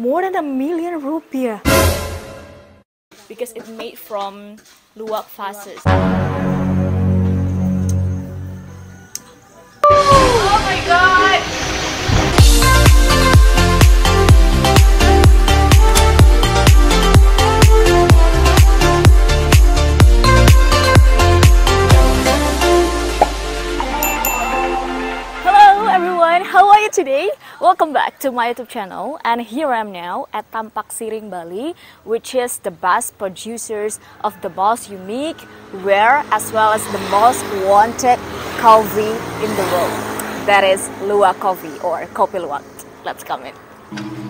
more than a million rupiah. because it's made from luwak vases. Oh my god! Hello everyone, how are you today? Welcome back to my YouTube channel and here I am now at Tampak Siring Bali which is the best producers of the most unique, rare as well as the most wanted coffee in the world. That is Luwak Coffee or Kopi Luwak. Let's come in.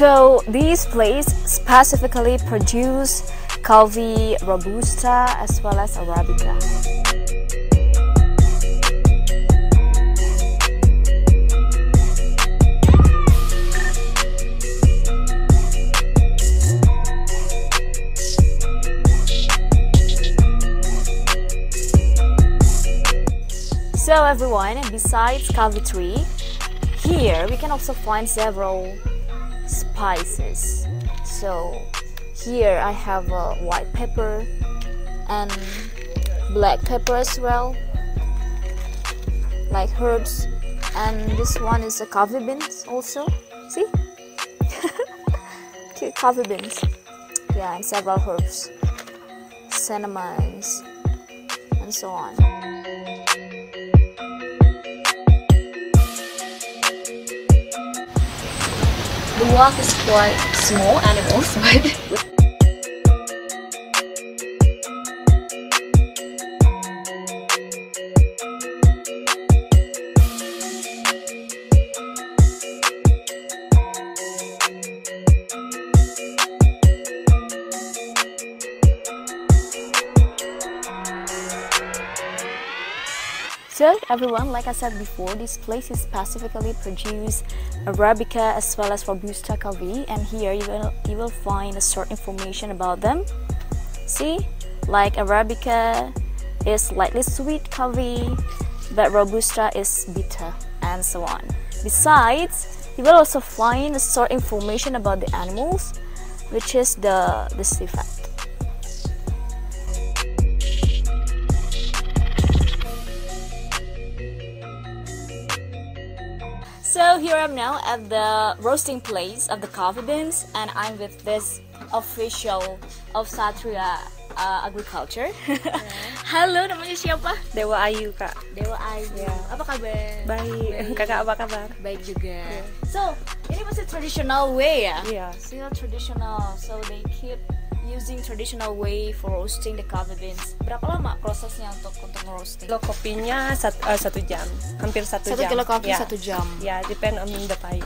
So these place specifically produce Calvi Robusta as well as Arabica. So everyone, besides Calvi tree, here we can also find several spices. So here I have uh, white pepper and black pepper as well, like herbs. And this one is a coffee beans also. See, coffee beans. Yeah, and several herbs, cinnamons, and so on. Luwak is quite small animals, but So everyone, like I said before, this place is specifically produce Arabica as well as Robusta coffee, and here you will you will find a short information about them. See, like Arabica is slightly sweet coffee, but Robusta is bitter, and so on. Besides, you will also find a short information about the animals, which is the the civet. So here I'm now at the roasting place of the coffee beans, and I'm with this official of Satria uh, Agriculture. Halo, namanya siapa? Dewa Ayu kak Dewa Ayu. Ya. Apa kabar? Baik Kakak apa kabar? Baik juga. So ini masih traditional way ya? Iya Still traditional, so they keep using traditional way for roasting the coffee beans. Berapa lama prosesnya untuk untuk roasting? Kilo kopinya sat, eh, satu jam Hampir satu, Satu jam kilo kopi ya. satu jam. Ya depend on the time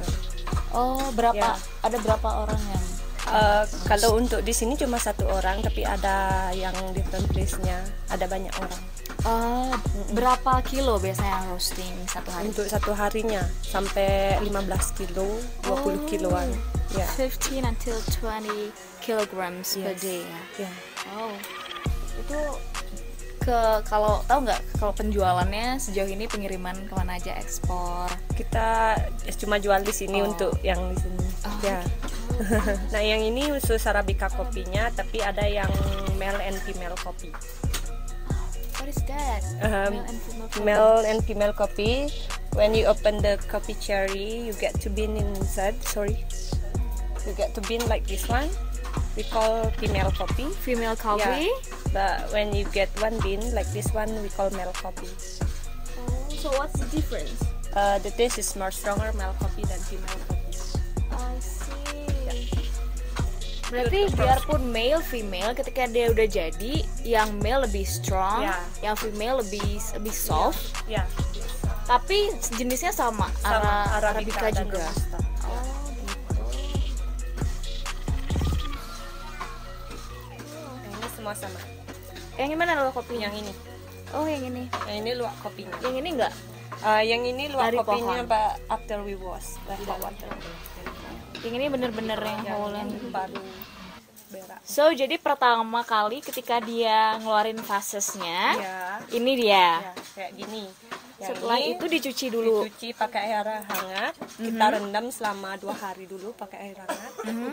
Oh, berapa? Ya. Ada berapa orang yang Eh, Kalau untuk di sini cuma satu orang Tapi ada yang different place-nya Ada banyak orang Oh, berapa kilo biasanya roasting satu hari? Untuk satu harinya Sampai 15 kilo 20 Oh. kiloan Ya 15 until 20 kilograms per Yes. day ya. Ya Oh, itu ke kalau tahu nggak kalau penjualannya sejauh ini pengiriman ke mana aja ekspor? Kita cuma jual di sini Oh. untuk yang di sini Oh, Ya Nah yang ini khusus Arabica kopinya Tapi ada yang male and female kopi What is that? Um, Male and female coffee. When you open the coffee cherry, you get two bean inside. Sorry, you get two bean like this one. We call female coffee. female coffee. But when you get one bean like this one, we call male coffee. Oh, so what's the difference? Uh, the taste is more stronger male coffee than female coffee. I see. Berarti Itu biarpun male female ketika dia udah jadi, yang male lebih strong, Ya. yang female lebih lebih soft, Ya, tapi jenisnya sama, sama Ara- Arabica, dan juga. Robusta. Yang sama. Yang gimana lo kopinya? Yang ini, Oh, yang ini. yang ini luak kopinya. Yang ini enggak? Ah, yang ini luak Dari kopinya pohon. but after we wash hot water. Yang ini bener-bener yang Yang whole ini baru berak. So, jadi pertama kali ketika dia ngeluarin fasesnya, Ya, ini dia. ya kayak gini. Yang Setelah ini itu dicuci dulu. dicuci pakai air hangat kita rendam selama dua hari dulu pakai air hangat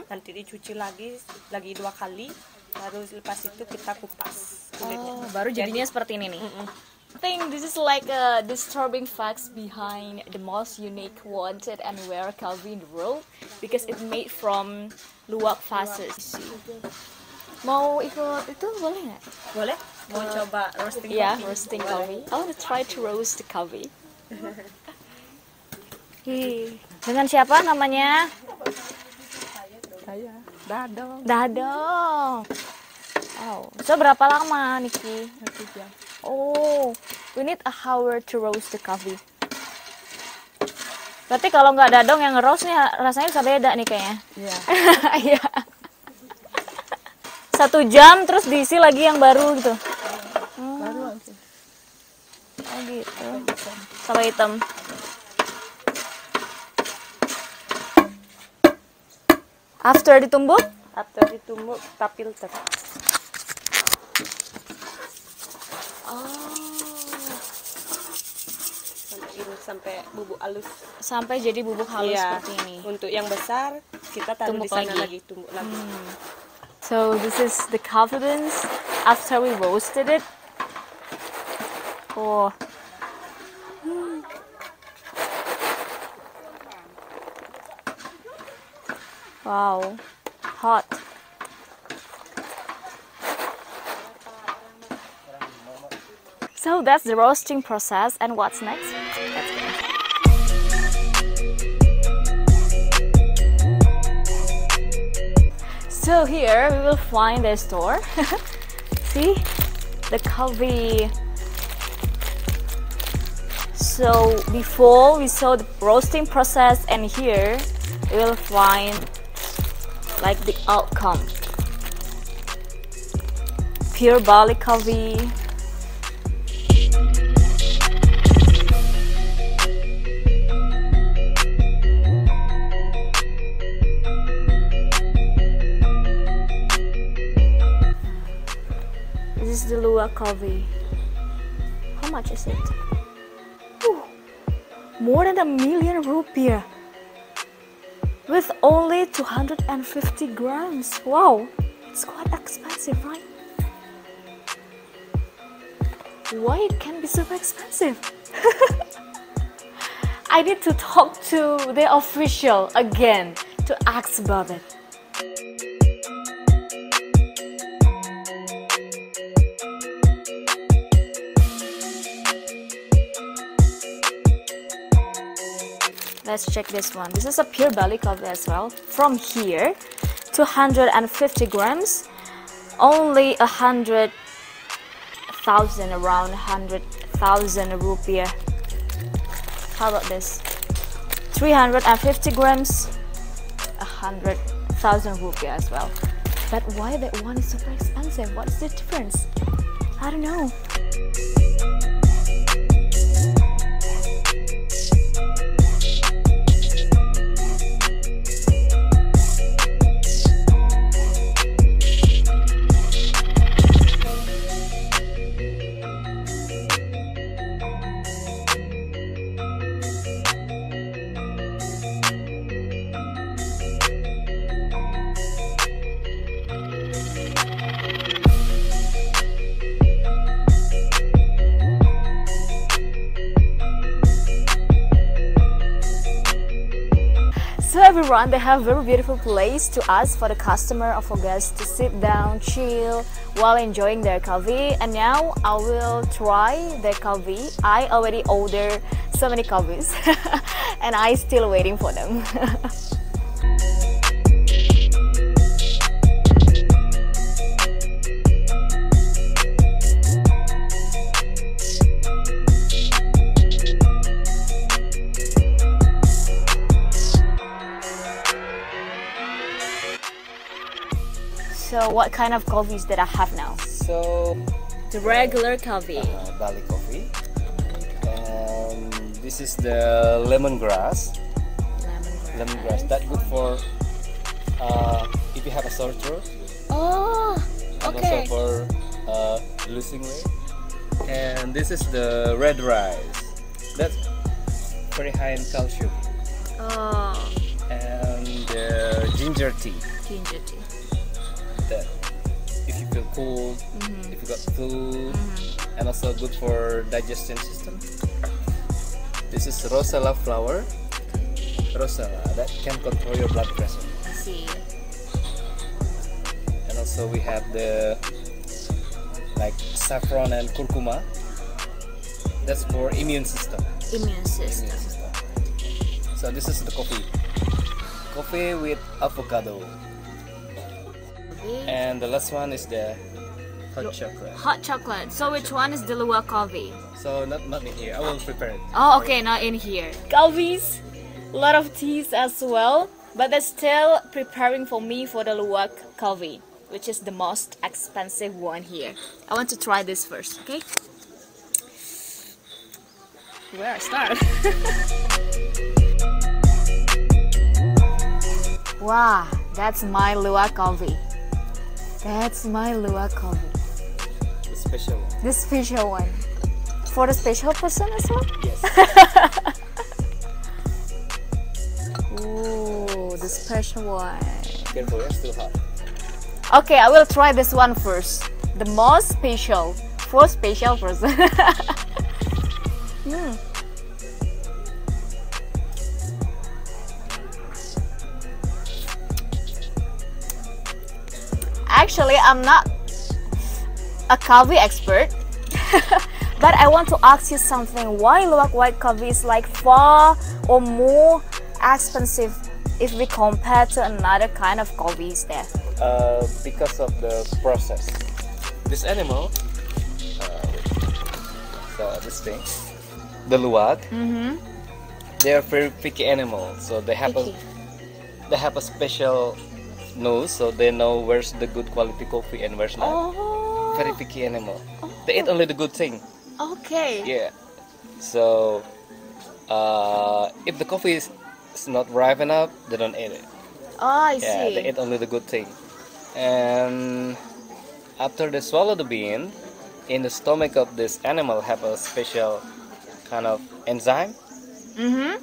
nanti dicuci lagi lagi dua kali baru lepas itu kita kupas kulitnya Oh, baru jadinya seperti ini nih. Mm-mm. I think this is like a disturbing facts behind the most unique wanted and rare Calvin in the world because it made from luwak vases. Mau ikut itu boleh nggak? boleh mau coba roasting Iya, coffee? roasting Boleh. coffee. I want to try to roast the coffee. Hi. Dengan siapa namanya? saya dado Dadong. Oh, so berapa lama, Niki? satu jam Oh, we need a hour to roast the coffee. Berarti kalau nggak dadong yang roast nih rasanya bisa beda nih kayaknya. Iya. Iya. Satu jam terus diisi lagi yang baru gitu. baru langsung Oh gitu. Sampai hitam. After ditumbuk, after ditumbuk kita filter sampai ini sampai bubuk halus sampai jadi bubuk halus Iya. seperti ini. untuk yang besar kita taruh Tumbuk di sana lagi. lagi, tumbuk lagi So this is the beans after we roasted it. Oh. Wow. Hot. So that's the roasting process and what's next? So here we will find the store. See the coffee. So before we saw the roasting process, and here we will find like the outcome. Pure Bali coffee. Luwak coffee. How much is it? Ooh, more than a million rupiah. With only 250 grams. Wow, it's quite expensive, right? Why it can be super expensive? I need to talk to the official again to ask about it. Let's check this one. This is a pure Bali coffee as well. From here, 250 grams, only a hundred thousand, around hundred thousand rupiah. How about this? 350 grams, a hundred thousand rupiah as well. But why that one is super expensive? What is the difference? I don't know. Everyone, they have very beautiful place to us for the customer or for guests to sit down, chill while enjoying their coffee. And now I will try their coffee. I already ordered so many coffees, and I still waiting for them. So what kind of coffees that I have now? So The regular coffee. uh, Bali coffee, and this is the lemongrass. Lemongrass that good for uh, if you have a sore throat, Oh, and okay. also for uh, losing weight. And this is the red rice. That's very high in calcium. Oh, And the ginger tea. ginger tea. That if you feel cold, Mm-hmm. if you got flu, and also good for digestion system. This is rosella flower. Rosella that can control your blood pressure. I see. And also we have the like saffron and curcuma. That's for immune system. Immune system. Immune system. So this is the coffee. Coffee with avocado. And the last one is the hot chocolate. Hot chocolate. So which one is the luwak coffee? So not not in here. I will prepare it. Oh, okay, not in here. Coffees, a lot of teas as well, but they're still preparing for me for the luwak coffee, which is the most expensive one here. I want to try this first, okay? Where I start? wow, that's my luwak coffee. That's my luwak coffee. The special one. The special one. For the special person as well? Yes. Ooh, the special one. Careful, it's still hot. Okay, I will try this one first. The most special for special person. Hmm. Actually, I'm not a coffee expert, but I want to ask you something. Why Luwak White coffee is like far or more expensive if we compare to another kind of coffees there? Uh, because of the process. This animal, uh, so this thing, the luwak, mm-hmm. they are very picky animals. So they have Picky. a they have a special nose, so they know where's the good quality coffee and where's not. Oh, Very picky animal. They eat only the good thing. okay. Yeah. So, uh, if the coffee is, is not ripe enough, they don't eat it. Oh, I Yeah, see. they eat only the good thing. And after they swallow the bean, in the stomach of this animal have a special kind of enzyme, Mm-hmm.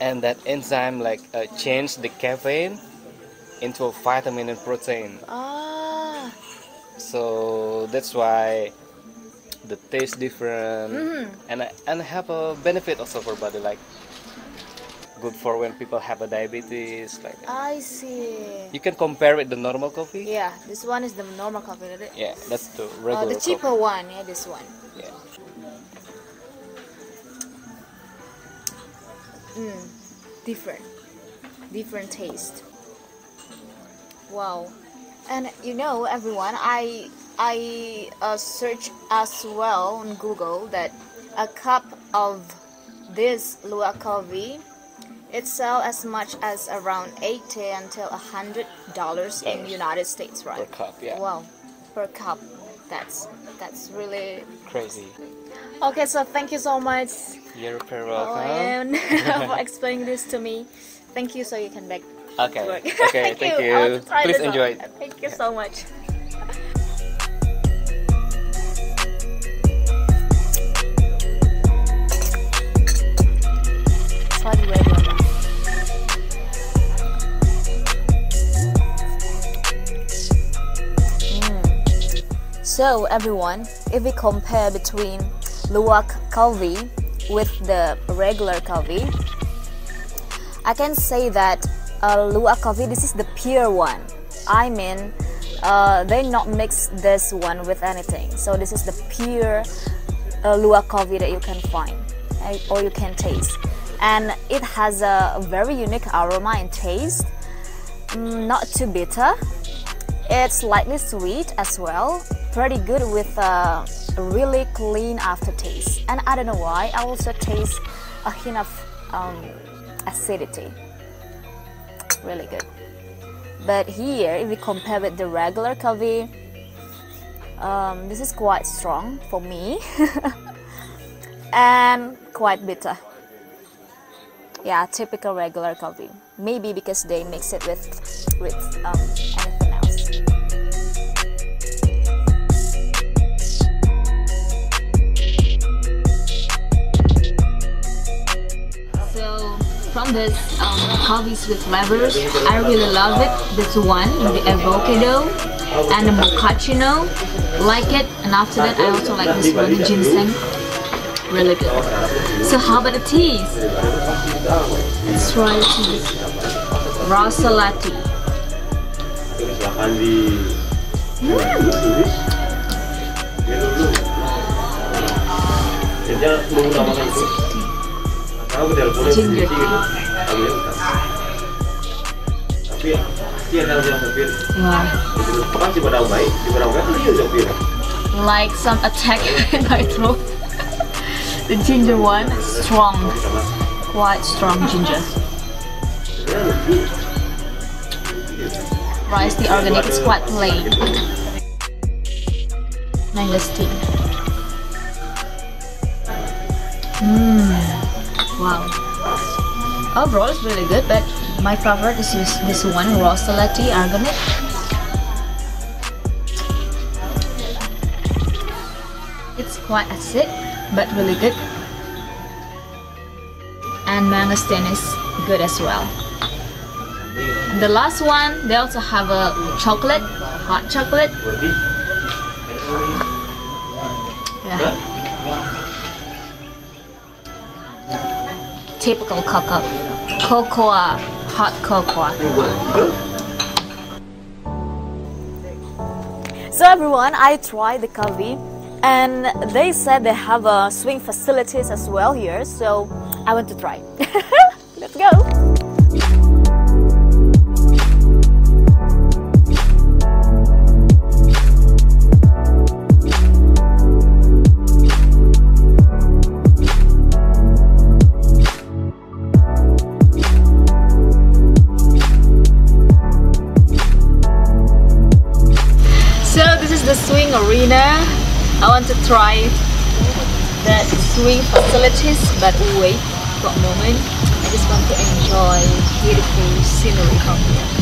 and that enzyme like uh, change the caffeine into a vitamin and protein. Ah, So that's why the taste different, Mhm. and and have a benefit also for body like good for when people have a diabetes like. I see. you can compare with the normal coffee Yeah, this one is the normal coffee, right? yeah that's the Uh, regular the cheaper coffee. one, yeah, this one. yeah Mm, different, different taste. Wow, and you know, everyone, I I uh, search as well on Google that a cup of this luwak coffee it sell as much as around 80 until 100 dollars in. United States, right? per cup yeah Wow, per cup. That's that's really crazy okay. So thank you so much, you're very oh, welcome and for explaining this to me. Thank you. So you can back okay work. okay thank, you, want to try please enjoy it Thank you so much. Sorry, wait, wait, wait. So everyone, if we compare between luwak coffee with the regular coffee, I can say that uh, luwak coffee this is the pure one. I mean, uh, they not mix this one with anything. So this is the pure uh, luwak coffee that you can find eh, or you can taste, and it has a very unique aroma and taste. Mm, not too bitter. It's slightly sweet as well. Pretty good with a really clean aftertaste. And I don't know why, I also taste a hint of um, acidity. Really good. but here if we compare with the regular coffee um, this is quite strong for me and quite bitter. Yeah typical regular coffee maybe because they mix it with with um, anything from this um, coffees with flavors I really love it. This one the avocado and the mochaccino. Like it and after that I also like this one the ginseng. Really good. So how about the teas? Let's try the teas. Rasa latte silahkan di tulis dia dulu dia mengutamakan itu kamu teleponnya Ginger sedikit gitu kamu ya tapi yang sopir wow Gitu. pasti pada baik di baik dia sopir like some attack in my throat. The ginger one is strong. Quite strong ginger. Rice the organic is quite plain. Mangosteen. Mmm. Wow. Overall, it's really good, but my favorite is this, this one, Latte Organic. It's quite acid, but really good. And mangosteen is good as well. And the last one, they also have a chocolate, hot chocolate. Yeah. Typical cocoa. Cocoa. Hot cocoa. So everyone, I tried the coffee and they said they have uh, swing facilities as well here. So I want to try. Let's go. Arena. I want to try the swing facilities, but wait for a moment. I just want to enjoy beautiful scenery from here.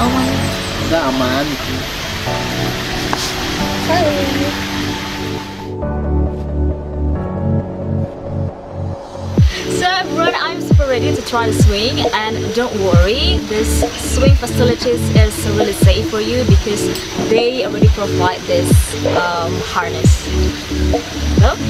Udah aman. So everyone, I'm super ready to try the swing and don't worry, this swing facilities is really safe for you because they already provide this um, harness. That's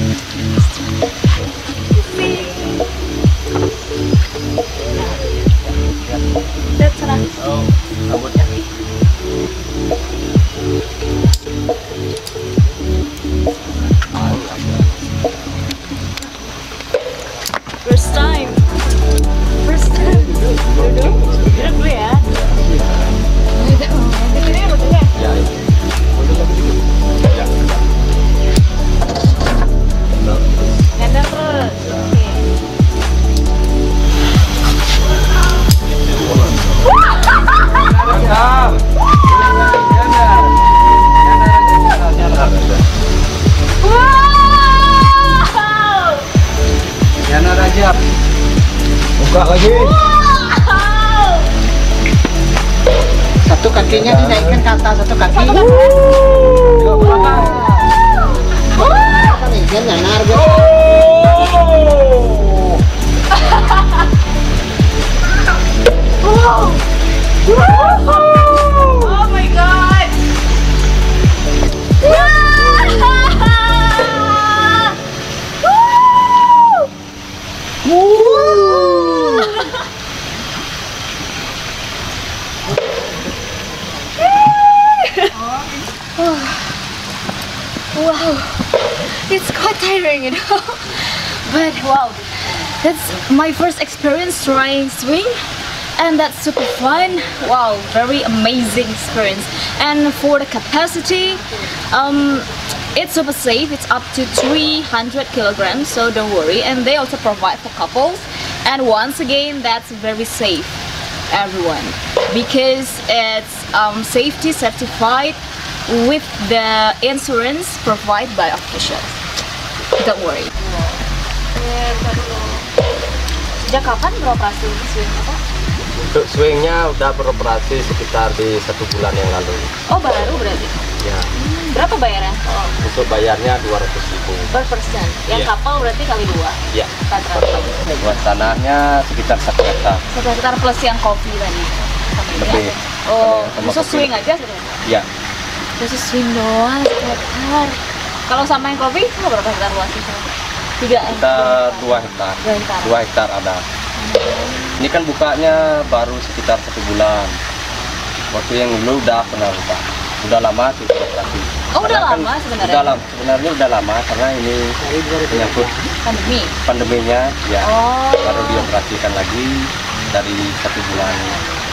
trying swing, and that's super fun. Wow, very amazing experience. And for the capacity, um, it's super safe. It's up to 300 kilograms, so don't worry. And they also provide for couples. And once again, that's very safe, everyone, because it's um, safety certified with the insurance provided by officials. Don't worry. Sejak kapan beroperasi swing Pak? Untuk swingnya udah beroperasi sekitar di satu bulan yang lalu. Oh baru berarti. Ya, Berapa bayarnya? Oh, untuk bayarnya 200 ribu. per persen. Yang Iya. kapal berarti kali dua. Ya, 400. buat tanahnya sekitar satu hektar. Satu hektar plus yang kopi tadi. Sama Lebih. ya? Oh, khusus kopi. swing aja sebenarnya. Ya, Khusus swing doang satu hektar. Kalau sama yang kopi, itu berapa hektar luasnya? Tiga kita dua hektar. Dua hektar. Dua hektar ada. Ini kan bukanya baru sekitar satu bulan. Waktu yang dulu udah pernah buka. Udah lama sih. Oh, udah Karena kan lama sebenarnya? Udah lama, sebenarnya udah lama karena ini menyangkut Pandemi. pandeminya ya Oh. baru dioperasikan lagi dari satu bulan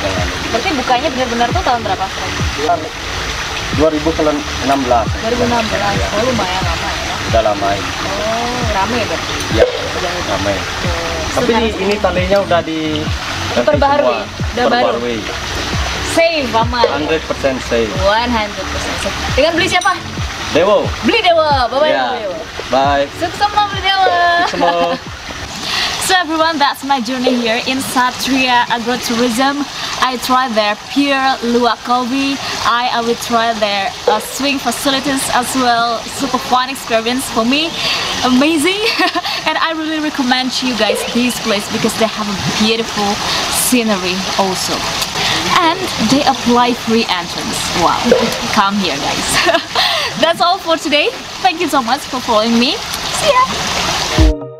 yang lalu. Berarti bukanya benar-benar tuh tahun berapa? Fred? 2016. 2016. Oh, lumayan lama ya. Udah lama ini. Oh, rame berarti. Ya, ramai. Tapi Sebenarnya di, ini talinya udah di ganti Diperbaharui? semua. Udah baru? Diperbaharui. Safe aman. 100% safe. 100% safe. Dengan beli siapa? Dewo. Beli Dewa. Bye-bye Ya. beli Dewa. Bye. Sukses sama beli Dewa. Semua. So everyone, that's my journey here in Satria Agrotourism. I tried their pure luwak kalbi. I, I will try their uh, swing facilities as well. Super fun experience for me. Amazing. and I really recommend you guys this place because they have a beautiful scenery also. And they apply free entrance. Wow. Come here guys. that's all for today. Thank you so much for following me. See ya.